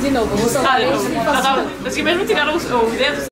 De novo, tá, vou soltar Ah, que mesmo tirar o dedo